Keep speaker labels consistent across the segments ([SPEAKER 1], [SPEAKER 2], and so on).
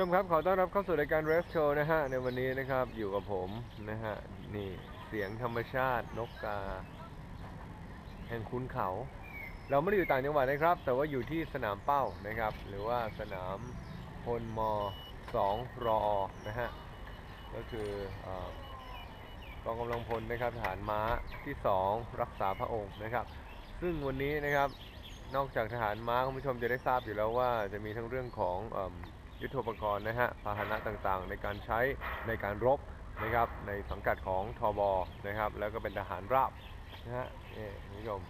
[SPEAKER 1] ชมครับขอต้อนรับเข้าสู่รายการ r e s Show นะฮะในวันนี้นะครับอยู่กับผมนะฮะนี่เสียงธรรมชาตินกกา แห่งคุณเขา เราไม่ได้อยู่ต่างจังหวัดนะครับ แต่ว่าอยู่ที่สนามเป้านะครับ หรือว่าสนามพลม2รอนะฮะก็คืออกองกำลังพลนะครับทหารม้าที่ 2 รักษาพระองค์นะครับ ซึ่งวันนี้นะครับนอกจากทหารม้าคุณผู้ชมจะได้ทราบอยู่แล้วว่าจะมีทั้งเรื่องของ ยุทโธปกรณ์นะฮะพาหนะต่างๆ ในการใช้ในการรบนะครับในสังกัดของทบนะครับแล้วก็เป็นทหารราบนะฮะนี่คุณผู้ชม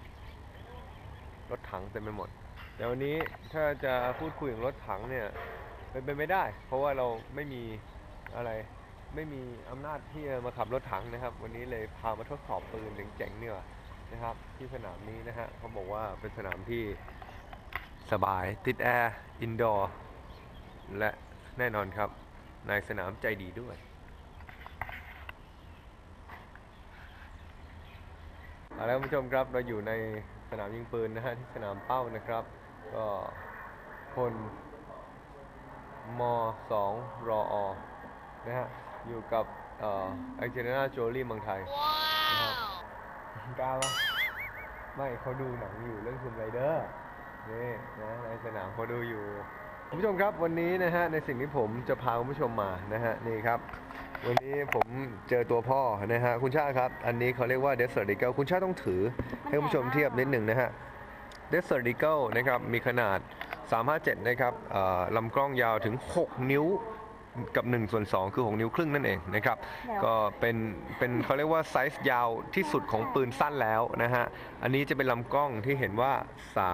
[SPEAKER 1] รถถังเต็มไปหมด แต่วันนี้ถ้าจะพูดคุยถึงรถถังเนี่ยเป็นไปไม่ได้ เพราะว่าเราไม่มีอะไรไม่มีอำนาจที่จะมาขับรถถังนะครับ วันนี้เลยพามาทดสอบปืนเจ๋งๆเนี่ยนะครับ ที่สนามนี้นะฮะเขาบอกว่าเป็นสนามที่สบายติดแอร์ indoor และแน่นอนครับนายสนามใจดีด้วย เอาละคุณผู้ชมครับเราอยู่ในสนามยิงปืนนะฮะที่สนามเป้านะครับ ก็พลม2รออนะฮะอยู่กับเอ่อแองเจลิน่าโจลี่เมืองไทยนะครับกล้าปะไม่เขาดูหนังอยู่เรื่องทูมไรเดอร์นี่นะในสนามเขาดูอยู่ คุณผู้ชมครับวันนี้นะฮะในสิ่งที่ผมจะพาคุณผู้ชมมานะฮะนี่ครับ วันนี้ผมเจอตัวพ่อนะฮะคุณชาติครับ อันนี้เขาเรียกว่า Desert Eagle คุณชาติต้องถือให้คุณผู้ชมเทียบนิดหนึ่งนะฮะ Desert Eagle นะครับมีขนาด 357 นะครับเอ่อลำกล้องยาวถึง 6 นิ้วกับ1ส่วน2คือ 6 นิ้วครึ่งนั่นเองนะครับ ก็เป็นเป็นเขาเรียกว่าไซส์ยาวที่สุดของปืนสั้นแล้วนะฮะอันนี้จะเป็นลำกล้องที่เห็นว่า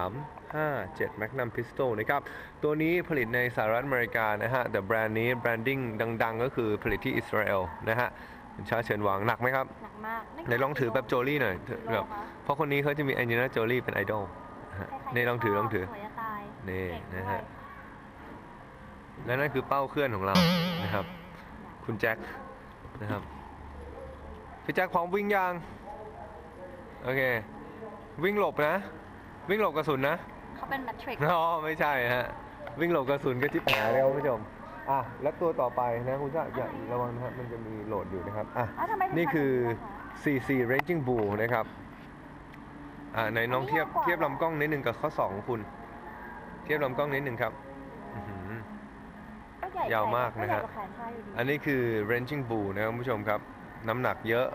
[SPEAKER 1] 3 5 7 Magnum Pistol นะครับ ตัวนี้ผลิตในสหรัฐอเมริกานะฮะ แต่แบรนด์นี้ branding ดังๆ ก็คือผลิตที่อิสราเอลนะฮะคุณชาเชิญวางหนักไหมครับ
[SPEAKER 2] หนักมาก
[SPEAKER 1] ไหนลองถือแบบโจลี่หน่อยเถอะแบบเพราะคนนี้เขาจะมีแอนเจลิน่าโจลี่เป็นไอดอลนะฮะนี่ลองถือลองถือ
[SPEAKER 2] สวยจะตาย
[SPEAKER 1] นี่
[SPEAKER 2] เก่ง
[SPEAKER 1] นะ
[SPEAKER 2] ด้วย
[SPEAKER 1] ฮะและนั่นคือเป้าเคลื่อนของเรานะครับ คุณแจ็คนะครับพี่แจ็คพร้อมวิ่งยังโอเค วิ่งหลบนะ วิ่งหลบกระสุนนะ
[SPEAKER 2] เขาเป็นแมทริก
[SPEAKER 1] อ๋อไม่ใช่ฮะ วิ่งหลบกระสุนก็จิบหายแล้วคุณผู้ชมอะแล้วตัวต่อไปนะคุณชาติอย่าระวังนะครับมันจะมีโหลดอยู่นะครับอะ
[SPEAKER 2] อ้าวทำไมถึง
[SPEAKER 1] นี่คือ
[SPEAKER 2] ทำอย่างนี้ล่ะ
[SPEAKER 1] CC Ranging Bull นะครับอ่าในน้องเทียบ
[SPEAKER 2] อันนี้ยาวกว่า
[SPEAKER 1] เทียบลำกล้องนิดหนึ่งกับข้อสองของคุณ เทียบลำกล้องนิดหนึ่งครับอื้อหือ
[SPEAKER 2] ก็ใหญ่
[SPEAKER 1] ยาวมากนะฮะ
[SPEAKER 2] ก็ใหญ่กว่าแขนชายอยู่ดี
[SPEAKER 1] อันนี้คือ Ranging Bull นะครับคุณผู้ชมครับ น้ำหนักเยอะ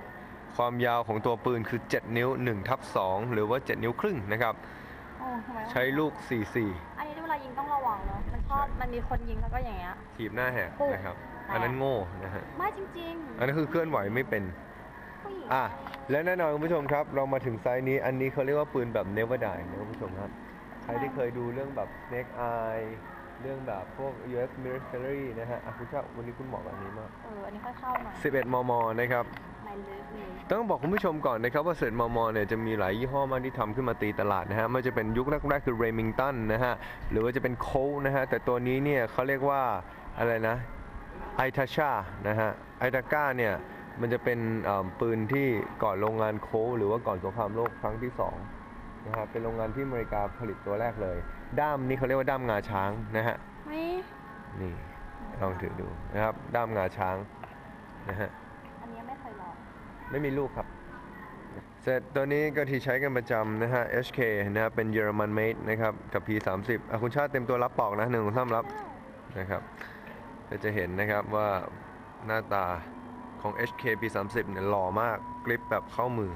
[SPEAKER 1] ความยาวของตัวปืนคือ 7 นิ้ว1ทับ2หรือว่า 7 นิ้วครึ่งนะครับ
[SPEAKER 2] โอ้ทำไมวะ
[SPEAKER 1] ใช้ลูก 44
[SPEAKER 2] อันนี้เวลายิงต้องระวังเนาะมันชอบมันมีคนยิงแล้วก็อย่างเงี้ย
[SPEAKER 1] ถีบหน้าแหก
[SPEAKER 2] ปุ๊บ
[SPEAKER 1] นะครับ
[SPEAKER 2] แตก
[SPEAKER 1] อันนั้นโง่นะฮะ
[SPEAKER 2] ไม่จริง
[SPEAKER 1] อันนั้นคือเคลื่อนไหวไม่เป็น
[SPEAKER 2] ๆผู้หญิง
[SPEAKER 1] อะ และแน่นอนคุณผู้ชมครับ เรามาถึงไซส์นี้ อันนี้เขาเรียกว่าปืนแบบ never die นะคุณผู้ชมครับ ใครที่เคยดูเรื่องแบบ snake eye เรื่องแบบพวก US military นะฮะอะคุณชอบวันนี้คุณเหมาะกับอันนี้มาก
[SPEAKER 2] เอออันนี้ค่อยเข้าหน่อย
[SPEAKER 1] 11 มม นะครับ
[SPEAKER 2] ไม่ลึกเลย
[SPEAKER 1] ต้องบอกคุณผู้ชมก่อนนะครับว่าเศษมมเนี่ยจะมีหลายยี่ห้อมากที่ทำขึ้นมาตีตลาดนะฮะไม่ว่าจะเป็นยุคแรกๆคือ Remington นะฮะหรือว่าจะเป็นโคนะฮะแต่ตัวนี้เนี่ยเขาเรียกว่าอะไรนะไอทาชานะฮะไอทาก้าเนี่ยมันจะเป็นเอ่อปืนที่ก่อนโรงงานโคหรือว่าก่อนสงครามโลกครั้งที่สอง นะฮะเป็นโรงงานที่อเมริกาผลิตตัวแรกเลย ด้ามนี้เขาเรียกว่าด้ามงาช้างนะฮะ
[SPEAKER 2] ไม่
[SPEAKER 1] นี่ลองถือดูนะครับ ด้ามงาช้างนะฮะ
[SPEAKER 2] อันนี้ไม่เคยลอง
[SPEAKER 1] ไม่มีลูกครับเสร็จตัวนี้ก็ที่ใช้กันประจำนะฮะ HK นะครับ เป็นเยอรมันเมดนะครับ กับ P30 อะคุณชาติเต็มตัวรับปอกนะหนึ่งสองสามรับนะครับก็จะเห็นนะครับว่าหน้าตาของ HK P30 เนี่ยหล่อมากกริปแบบเข้ามือ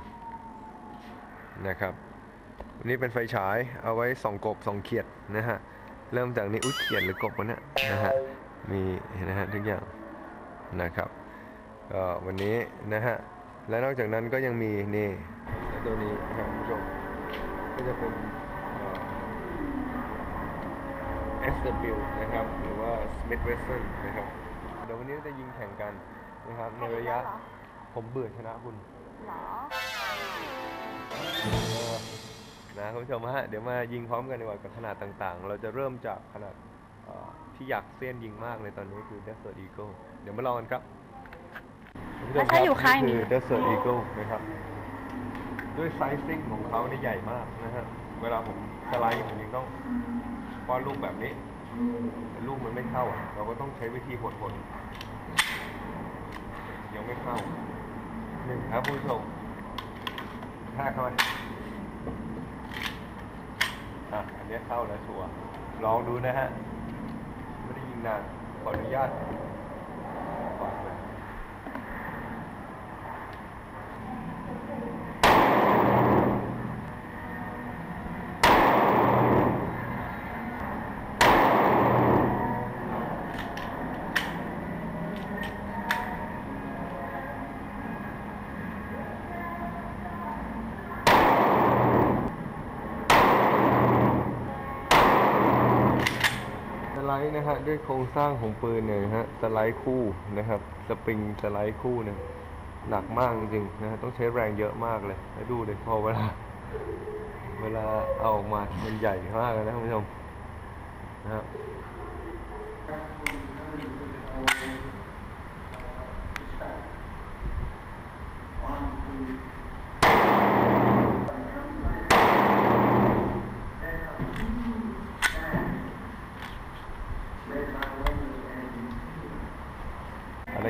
[SPEAKER 1] นะครับวันนี้เป็นไฟฉายเอาไว้ส่องกบส่องเขียดนะฮะ เริ่มจากนี้อุ้ยเขียดหรือกบวะเนี่ยนะฮะ มีเห็นนะฮะทุกอย่างนะครับก็วันนี้นะฮะ และนอกจากนั้นก็ยังมีนี่และตัวนี้นะครับคุณผู้ชมก็จะเป็นเอ่อ SW นะครับ หรือว่า Smith Wesson นะครับ เดี๋ยววันนี้เราจะยิงแข่งกันนะครับ ในระยะ
[SPEAKER 2] เหรอ
[SPEAKER 1] ผมเบื่อชนะคุณ
[SPEAKER 2] เหรอ
[SPEAKER 1] เออนะคุณผู้ชมฮะเดี๋ยวมายิงพร้อมกันดีกว่ากับขนาดต่างๆ เราจะเริ่มจากขนาดเอ่อที่อยากเส้นยิงมากเลยตอนนี้คือ Desert Eagle เดี๋ยวมาลองกันครับ คุณผู้ชม
[SPEAKER 2] แล้วถ้าอยู่ข้างนี้
[SPEAKER 1] คือ Desert Eagle นะครับ ด้วยไซซิ่งของเขาเนี่ยใหญ่มากนะฮะ เวลาผมสไลด์ผมยังต้องป้อนลูกแบบนี้แต่ลูกมันไม่เข้าอะเราก็ต้องใช้วิธีหดหดยังไม่เข้าหนึ่งครับคุณผู้ชมห้าเข้าไปอะ อันเนี้ยเข้าแล้วชัวร์ลองดูนะฮะ ไม่ได้ยิงนาน ขออนุญาตปล่อยเลย สไลด์ นะฮะด้วยโครงสร้างของปืนเนี่ยฮะสไลด์คู่นะครับสปริงสไลด์คู่เนี่ยหนักมากจริงนะฮะต้องใช้แรงเยอะมากเลยแล้วดูเลยพอเวลาเวลาเอาออกมามันใหญ่มากเลยนะคุณผู้ชมนะครับ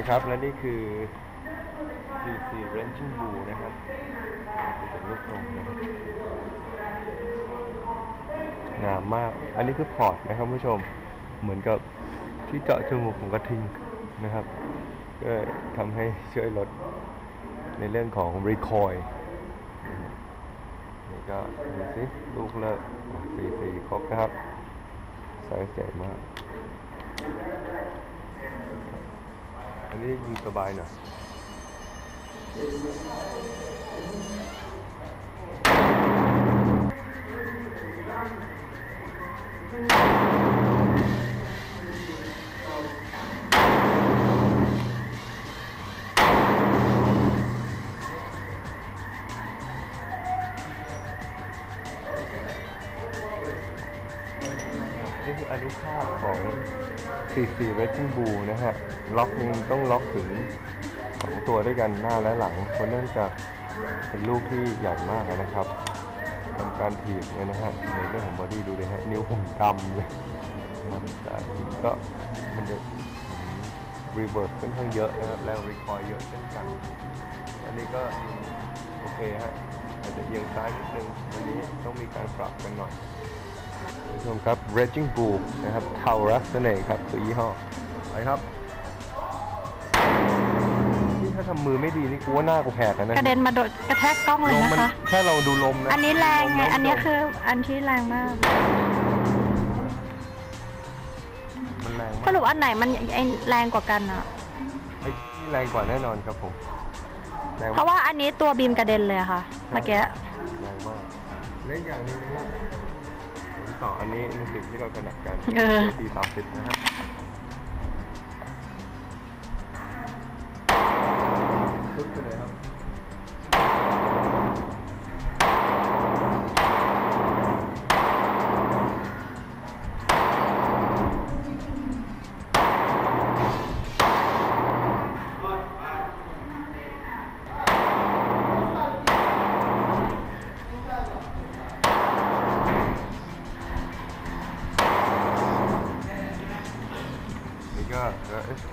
[SPEAKER 1] อาละครับ และนี่คือ CC Ranging Blue นะครับเป็นลูกตรงนะครับงามมาก อันนี้คือพอร์ตนะครับผู้ชม เหมือนกับที่เจาะจมูกของกระทิงนะครับ ก็ทำให้ช่วยลดในเรื่องของ recoil นี่ก็ดูสิลูกเลิกสีสีครบนะครับไซส์ใหญ่มาก นนี้ยิงสบายหน่อยนี่คืออานุภาพของ CC Raging Bull นะฮะ ล็อกนึงต้องล็อกถึงสองตัวด้วยกันหน้าและหลังเพราะเนื่องจากเป็นลูกที่ใหญ่มากนะครับทำการถีบเนี่ยนะฮะในเรื่องของ body ดูเลยฮะนิ้วผมดำเลยนะครับแต่ก็มันจะ reverse ค่อนข้างเยอะนะครับแรง recoil เยอะเช่นกันอันนี้ก็โอเคฮะอาจจะเอียงซ้ายนิดนึงวันนี้ต้องมีการปรับกันหน่อยผู้ชมครับ Raging Bull นะครับเทารักเสน่ห์ครับตัวยี่ห้อไปครับนี่ถ้า ทำมือไม่ดีนี่กูว่าหน้ากูแหกแล้วนะ
[SPEAKER 2] กระเด็นมาโดดกระแทกกล้องเล
[SPEAKER 1] ล
[SPEAKER 2] ย
[SPEAKER 1] ม
[SPEAKER 2] นะ
[SPEAKER 1] มัน
[SPEAKER 2] คะ
[SPEAKER 1] แค่เราดูลมนะ
[SPEAKER 2] อันนี้แรงไง
[SPEAKER 1] ลมะ
[SPEAKER 2] อันนี้
[SPEAKER 1] ผู้ชม
[SPEAKER 2] คืออันที่แรงมาก
[SPEAKER 1] มันแรง
[SPEAKER 2] ส
[SPEAKER 1] มาก
[SPEAKER 2] รุปอันไหนมันไอ้แรงกว่ากันอะ
[SPEAKER 1] ไอ้นี่แรงกว่าแน่นอนครับผมแรง
[SPEAKER 2] เพราะว่าอันนี้ตัวบีมกระเด็นเลยอะค่ะ เมื่อกี้
[SPEAKER 1] แรงมากเล่นอย่างหนึงนะครับผมต่ออันนี้ในสิ่งที่เราถนัดกัน
[SPEAKER 2] เออ
[SPEAKER 1] ตีสามสิบนะฮะ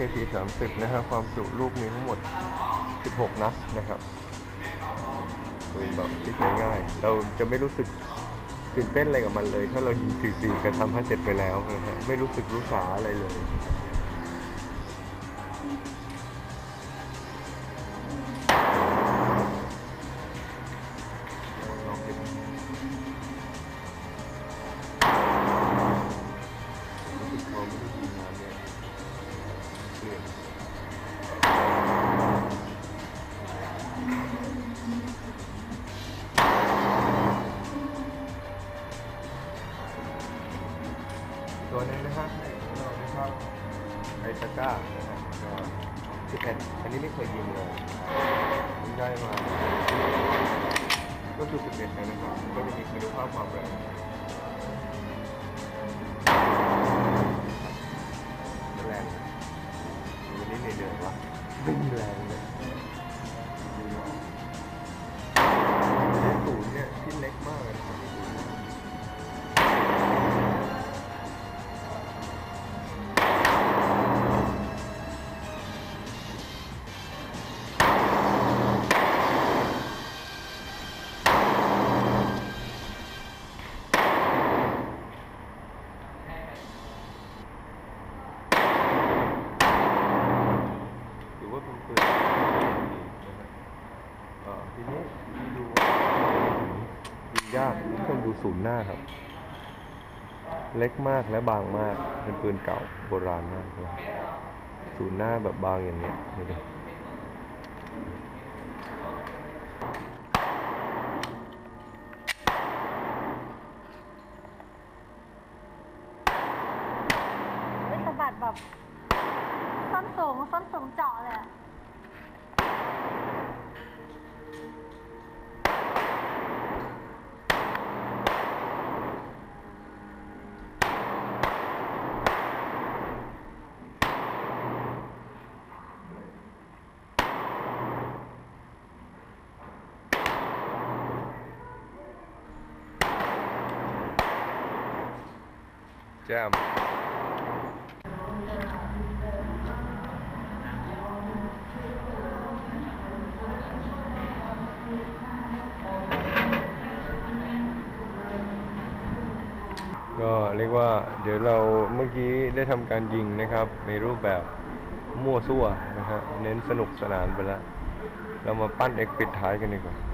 [SPEAKER 1] KT 3 0นะครับ ความจุลูกมีทั้งหมด 16 นัดนะครับปืนแบบที่ง่าย เราจะไม่รู้สึกตื่นเต้นอะไรกับมันเลย ถ้าเรายิง44กันทำ57ไปแล้วนะฮะไม่รู้สึกรู้สาอะไรเลย ตัวนึงนะฮะเรานะครับไอตาก้านะฮะก็สิบเอ็ดอันนี้ไม่เคยยิงเลยยิงได้มา ก็คือ11นะครับ ก็จะมีคุณภาพความแรง ศูนย์หน้าครับ เล็กมากและบางมาก เป็นปืนเก่าโบราณมากเลยศูนย์หน้าแบบบางอย่างเนี้ยดูดิ
[SPEAKER 2] เป็นสะบัดแบบส้นสูงส้นสูงเจาะเลยอะ
[SPEAKER 1] จ่มก็เรียกว่าเดี๋ยวเราเมื่อกี้ได้ทำการยิงนะครับ ในรูปแบบมั่วซั่วนะฮะเน้นสนุกสนานไปแล้ว เรามาปั้นเอกปิดท้ายกันดีกว่า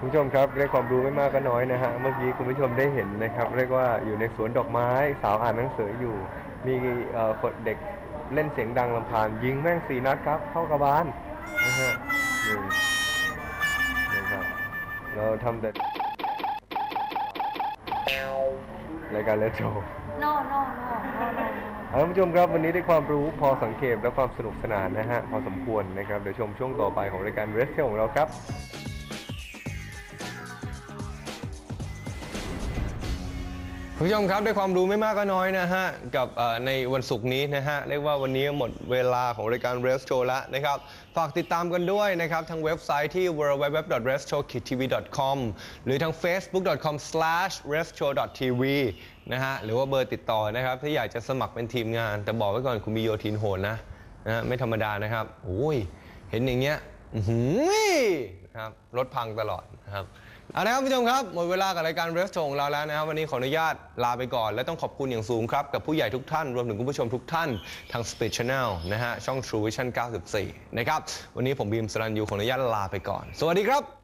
[SPEAKER 1] คุณผู้ชมครับได้ความรู้ไม่มากก็น้อยนะฮะเมื่อกี้คุณผู้ชมได้เห็นนะครับ เรียกว่าอยู่ในสวนดอกไม้ สาวอ่านหนังสืออยู่ มีเอ่อคนเด็กเล่นเสียงดังลำพานยิงแม่งสี่นัดครับ เข้ากระบาลนะฮะนี่นะครับเราทำแต่รายการเลสโชว์
[SPEAKER 2] โนโนโนโนโน
[SPEAKER 1] ท่านผู้ชมครับวันนี้ได้ความรู้พอสังเกตและความสนุกสนานนะฮะ พอสมควรนะครับ เดี๋ยวชมช่วงต่อไปของรายการเรสเทลของเราครับ คุณผู้ชมครับได้ความรู้ไม่มากก็น้อยนะฮะ กับในวันศุกร์นี้นะฮะ เรียกว่าวันนี้หมดเวลาของรายการ r e s t o แล้วนะครับ ฝากติดตามกันด้วยนะครับ ทางเว็บไซต์ที่ www.restro-tv.com หรือทาง facebook.com/restro.tv นะฮะ หรือว่าเบอร์ติดต่อนะครับ ถ้าอยากจะสมัครเป็นทีมงาน แต่บอกไว้ก่อนคุณมีโยทินโหนนะนะ ไม่ธรรมดานะครับโอ้ยเห็นอย่างเงี้ยอื้อหือครับรถพังตลอดนะครับ เอาละครับผู้ชมครับ หมดเวลากับรายการเรสโชงเราแล้วนะครับวันนี้ขออนุญาตลาไปก่อน และต้องขอบคุณอย่างสูงครับ กับผู้ใหญ่ทุกท่าน รวมถึงคุณผู้ชมทุกท่านทาง Speed Channel นะฮะช่อง True Vision 94 นะครับ วันนี้ผมบีมสรันยูขออนุญาตลาไปก่อน สวัสดีครับ